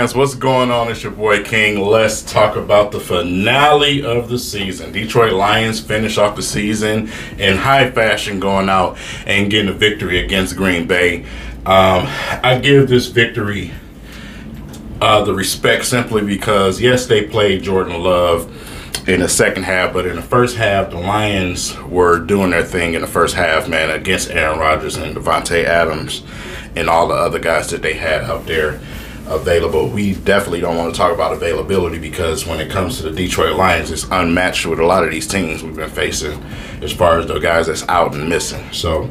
fans, what's going on? It's your boy King. Let's talk about the finale of the season. Detroit Lions finish off the season in high fashion, going out and getting a victory against Green Bay. Um, I give this victory uh, the respect simply because, yes, they played Jordan Love in the second half, but in the first half, the Lions were doing their thing in the first half, man, against Aaron Rodgers and Davante Adams and all the other guys that they had out there available. We definitely don't want to talk about availability because when it comes to the Detroit Lions, it's unmatched with a lot of these teams we've been facing as far as the guys that's out and missing. So,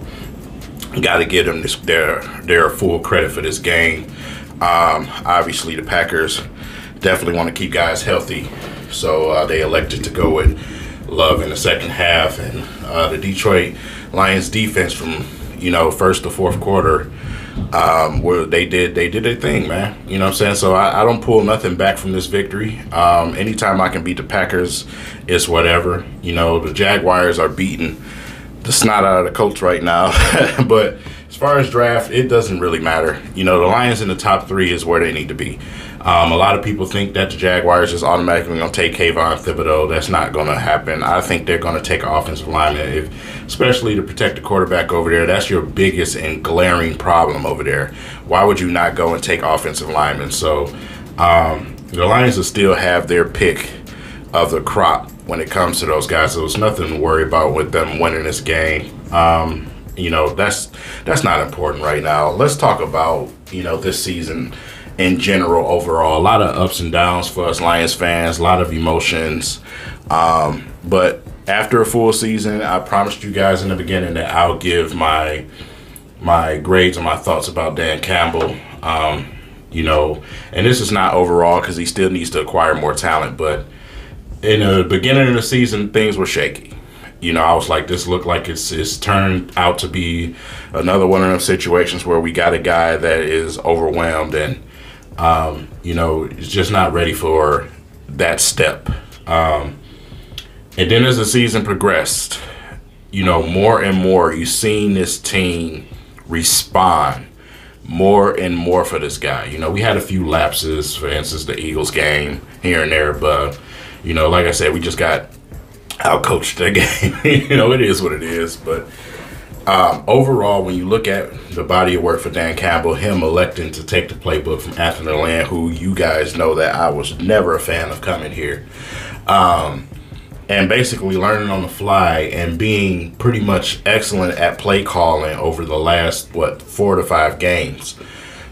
got to give them this, their their full credit for this game. Um, obviously, the Packers definitely want to keep guys healthy, so uh, they elected to go with Love in the second half, and uh, the Detroit Lions defense from you know first to fourth quarter um, where they did they did their thing, man. You know what I'm saying? So I, I don't pull nothing back from this victory. Um, anytime I can beat the Packers, it's whatever. You know, the Jaguars are beating the snot out of the Colts right now. but as far as draft, it doesn't really matter. You know, the Lions in the top three is where they need to be. Um, a lot of people think that the Jaguars is automatically going to take Kayvon Thibodeaux. That's not going to happen. I think they're going to take an offensive lineman, if, especially to protect the quarterback over there. That's your biggest and glaring problem over there. Why would you not go and take offensive linemen? So um, the Lions will still have their pick of the crop when it comes to those guys. So there's nothing to worry about with them winning this game. Um, you know, that's that's not important right now. Let's talk about you know this season in general overall. A lot of ups and downs for us Lions fans, a lot of emotions. Um, but after a full season, I promised you guys in the beginning that I'll give my my grades and my thoughts about Dan Campbell. Um, you know, and this is not overall because he still needs to acquire more talent. But in the beginning of the season, things were shaky. You know, I was like, this looked like it's it's turned out to be another one of those situations where we got a guy that is overwhelmed and um, you know, is just not ready for that step. Um, and then as the season progressed, you know, more and more you've seen this team respond more and more for this guy. You know, we had a few lapses, for instance, the Eagles game here and there, but you know, like I said, we just got out coached that game. you know, it is what it is, but um, overall, when you look at the body of work for Dan Campbell, him electing to take the playbook from Anthony Lynn, who you guys know that I was never a fan of coming here, um, and basically learning on the fly and being pretty much excellent at play calling over the last what four to five games.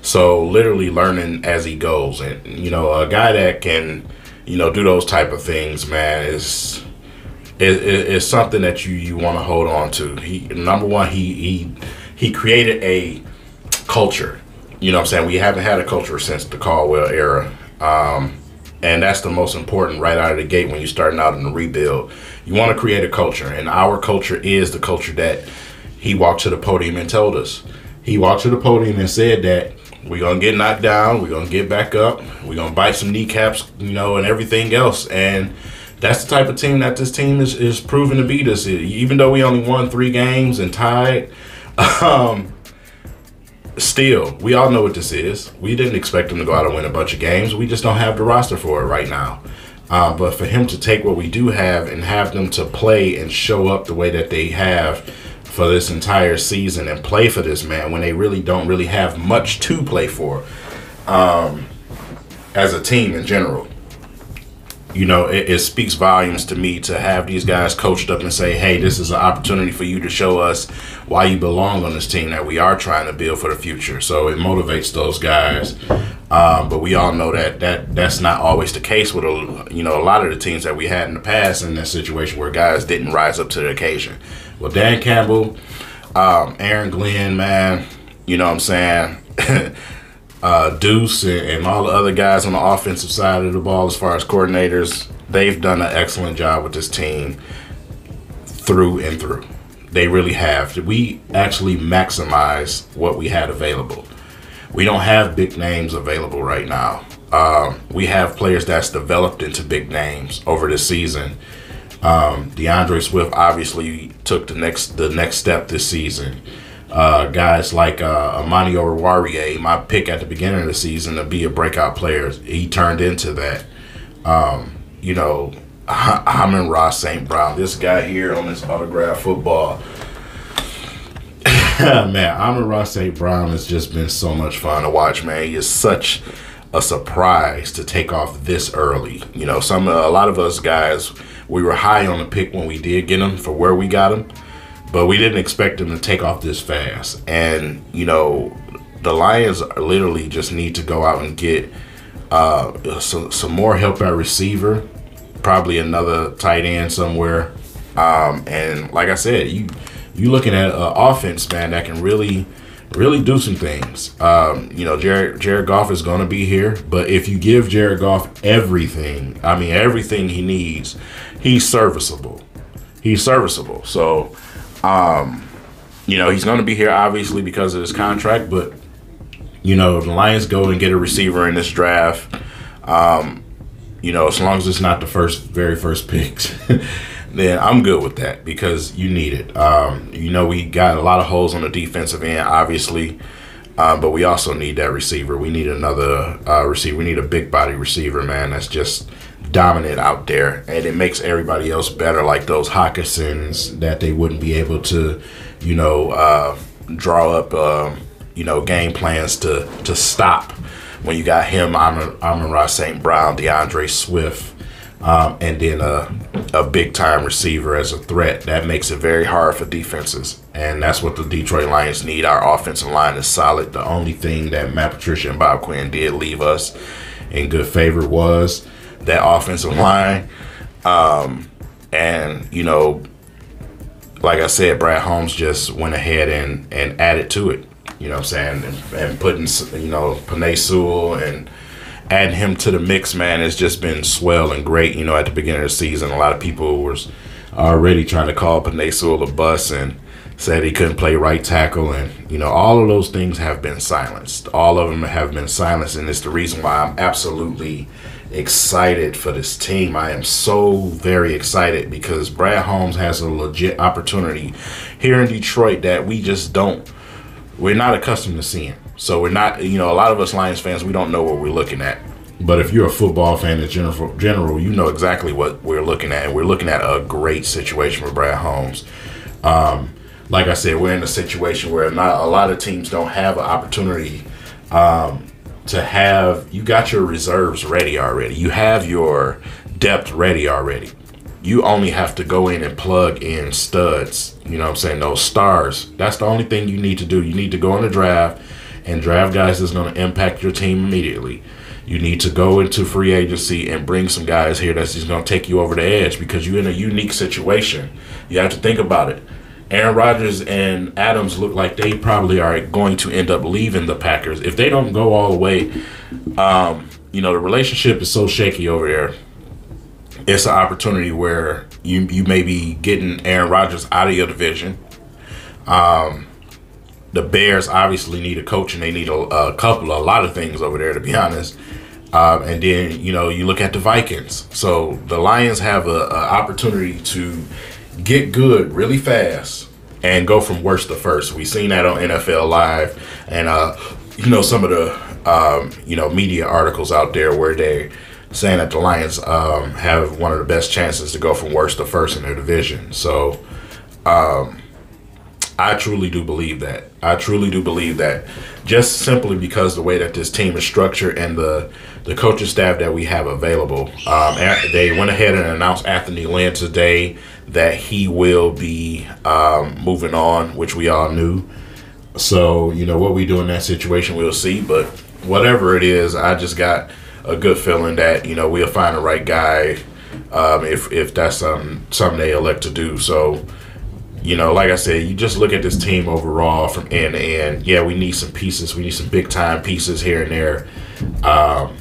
So literally learning as he goes, and you know, a guy that can, you know, do those type of things, man, is is, is something that you, you want to hold on to. He number one, he he he created a culture. You know what I'm saying? We haven't had a culture since the Caldwell era. Um, and that's the most important right out of the gate when you're starting out in the rebuild. You want to create a culture, and our culture is the culture that he walked to the podium and told us. He walked to the podium and said that we're gonna get knocked down, we're gonna get back up, we're gonna bite some kneecaps, you know, and everything else. And that's the type of team that this team is, is proven to be this year. Even though we only won three games and tied, um, still, we all know what this is. We didn't expect them to go out and win a bunch of games. We just don't have the roster for it right now. Uh, but for him to take what we do have and have them to play and show up the way that they have for this entire season and play for this man when they really don't really have much to play for um, as a team in general you know, it, it, speaks volumes to me to have these guys coached up and say, hey, this is an opportunity for you to show us why you belong on this team that we are trying to build for the future. So it motivates those guys. Um, but we all know that, that that's not always the case with a, you know a lot of the teams that we had in the past in that situation where guys didn't rise up to the occasion. Well, Dan Campbell, um, Aaron Glenn, man, you know what I'm saying. uh, Duce and, and, all the other guys on the offensive side of the ball, as far as coordinators, they've done an excellent job with this team through and through. They really have. We actually maximize what we had available. We don't have big names available right now. Um, we have players that's developed into big names over the season. Um, D'Andre Swift obviously took the next the next step this season. Uh, guys like uh, Amani Oruwariye, my pick at the beginning of the season to be a breakout player, he turned into that. Um, you know, Amon-Ra St. Brown, this guy here on this autograph football. man, Amon-Ra St. Brown has just been so much fun to watch, man. He is such a surprise to take off this early. You know, some a lot of us guys, we were high on the pick when we did get him for where we got him but we didn't expect him to take off this fast. And you know, the Lions literally just need to go out and get uh, some, some more help at receiver, probably another tight end somewhere. Um, and like I said, you you looking at an offense, man, that can really really do some things. Um, you know, Jared Jared Goff is going to be here, but if you give Jared Goff everything, I mean everything he needs, he's serviceable. He's serviceable. So um, you know, he's going to be here obviously because of his contract, but you know, the Lions go and get a receiver in this draft. Um, you know, as long as it's not the first, very first picks, then I'm good with that because you need it. Um, you know, we got a lot of holes on the defensive end, obviously, uh, but we also need that receiver. We need another uh, receiver. We need a big body receiver, man. That's just dominant out there, and it makes everybody else better, like those Hockensons that they wouldn't be able to, you know, uh, draw up, uh, you know, game plans to to stop. When you got him, Amon, Amon-Ra St. Brown, D'Andre Swift, um, and then a, a big time receiver as a threat, that makes it very hard for defenses. And that's what the Detroit Lions need. Our offensive line is solid. The only thing that Matt Patricia and Bob Quinn did leave us in good favor was that offensive line. Um, and, you know, like I said, Brad Holmes just went ahead and, and added to it. You know what I'm saying? And, and putting, you know, Penei Sewell and adding him to the mix, man, it's just been swell and great. You know, at the beginning of the season, a lot of people was already trying to call Penei Sewell a bus and said he couldn't play right tackle. And, you know, all of those things have been silenced. All of them have been silenced. And it's the reason why I'm absolutely – excited for this team. I am so very excited because Brad Holmes has a legit opportunity here in Detroit that we just don't, we're not accustomed to seeing. So we're not, you know, a lot of us Lions fans, we don't know what we're looking at. But if you're a football fan in general, general, you know exactly what we're looking at. We're looking at a great situation for Brad Holmes. Um, like I said, we're in a situation where not a lot of teams don't have an opportunity um, to have you got your reserves ready already. You have your depth ready already. You only have to go in and plug in studs. You know what I'm saying? Those stars. That's the only thing you need to do. You need to go in the draft and draft guys that's going to impact your team immediately. You need to go into free agency and bring some guys here that's just going to take you over the edge because you're in a unique situation. You have to think about it. Aaron Rodgers and Adams look like they probably are going to end up leaving the Packers. If they don't go all the way, um, you know, the relationship is so shaky over there. It's an opportunity where you you may be getting Aaron Rodgers out of your division. Um, the Bears obviously need a coach and they need a, a couple, a lot of things over there, to be honest. Um, and then you know you look at the Vikings. So the Lions have a, a opportunity to get good really fast and go from worst to first. We've seen that on NFL Live, and uh, you know some of the um, you know media articles out there where they saying that the Lions um, have one of the best chances to go from worst to first in their division. So um, I truly do believe that. I truly do believe that. Just simply because the way that this team is structured and the the coaching staff that we have available, um, they went ahead and announced Anthony Lynn today that he will be um, moving on, which we all knew. So, you know, what we do in that situation, we'll see. But whatever it is, I just got a good feeling that, you know, we'll find the right guy um, if, if that's um, something they elect to do. So, you know, like I said, you just look at this team overall from end to end. Yeah, we need some pieces. We need some big time pieces here and there. Um,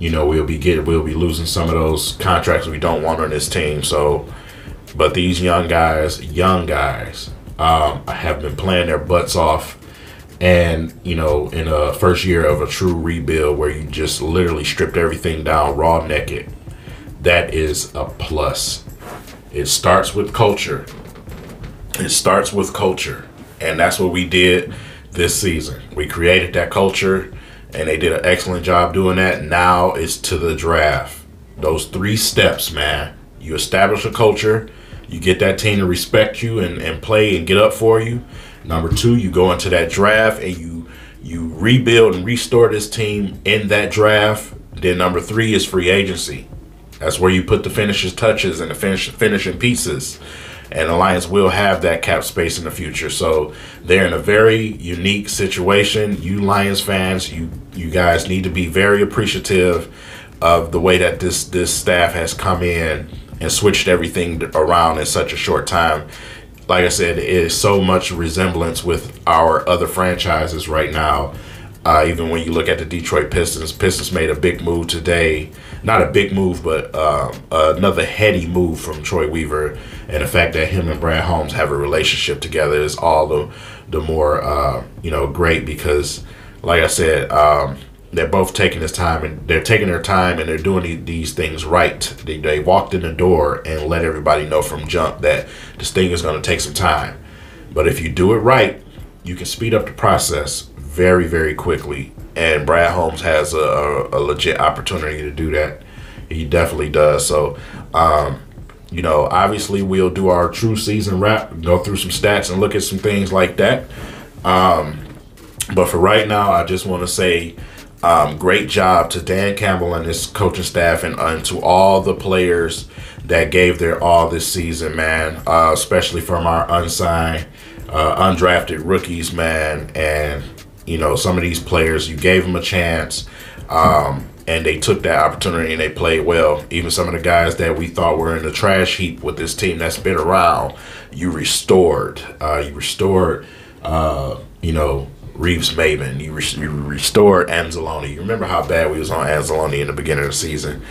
you know, we'll be getting, we'll be losing some of those contracts we don't want on this team. So, but these young guys, young guys, um, have been playing their butts off. And, you know, in a first year of a true rebuild where you just literally stripped everything down raw naked, that is a plus. It starts with culture. It starts with culture. And that's what we did this season. We created that culture, and they did an excellent job doing that. Now it's to the draft. Those three steps, man. You establish a culture, you get that team to respect you and, and play and get up for you. Number two, you go into that draft and you you rebuild and restore this team in that draft. Then number three is free agency. That's where you put the finishing touches and the finish, finishing pieces. And Alliance will have that cap space in the future. So they're in a very unique situation. You Lions fans, you you guys need to be very appreciative of the way that this this staff has come in and switched everything around in such a short time. Like I said, it is so much resemblance with our other franchises right now. Uh, even when you look at the Detroit Pistons, Pistons made a big move today. Not a big move, but um, another heady move from Troy Weaver. And the fact that him and Brad Holmes have a relationship together is all the the more uh, you know great because, like I said, um, they're both taking this time and they're taking their time and they're doing these things right. They, they walked in the door and let everybody know from jump that this thing is going to take some time. But if you do it right, you can speed up the process very, very quickly. And Brad Holmes has a, a, a legit opportunity to do that. He definitely does. So, um, you know, obviously we'll do our true season wrap, go through some stats and look at some things like that. Um, but for right now, I just want to say um, great job to Dan Campbell and his coaching staff and, and to all the players that gave their all this season, man, uh, especially from our unsigned, uh, undrafted rookies, man. And, you know, some of these players, you gave them a chance. Um, and they took that opportunity and they played well. Even some of the guys that we thought were in the trash heap with this team that's been around, you restored. Uh, you restored, uh, you know, Reeves-Maybin. You, re- you restored Anzalone. You remember how bad we was on Anzalone in the beginning of the season.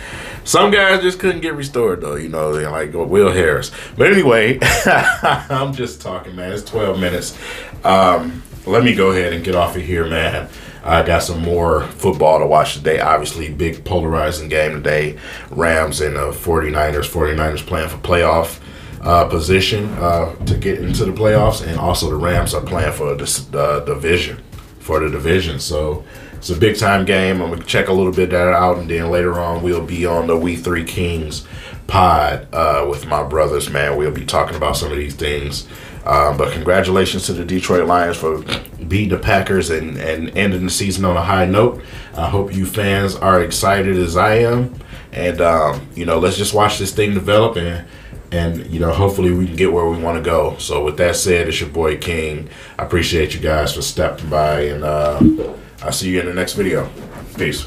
Some guys just couldn't get restored though, you know, like Will Harris. But anyway, I'm just talking, man. It's 12 minutes. Um, let me go ahead and get off of here, man. I got some more football to watch today. Obviously, big polarizing game today. Rams and the 49ers. 49ers playing for playoff uh, position uh, to get into the playoffs, and also the Rams are playing for the uh, division for the division. So it's a big time game. I'm gonna check a little bit that out, and then later on we'll be on the We Three Kings pod uh, with my brothers. Man, we'll be talking about some of these things. Um, but congratulations to the Detroit Lions for beating the Packers and, and ending the season on a high note. I hope you fans are excited as I am. And, um, you know, let's just watch this thing develop and and you know hopefully we can get where we want to go. So with that said it's your boy king. I appreciate you guys for stepping by and uh, i'll see you in the next video. Peace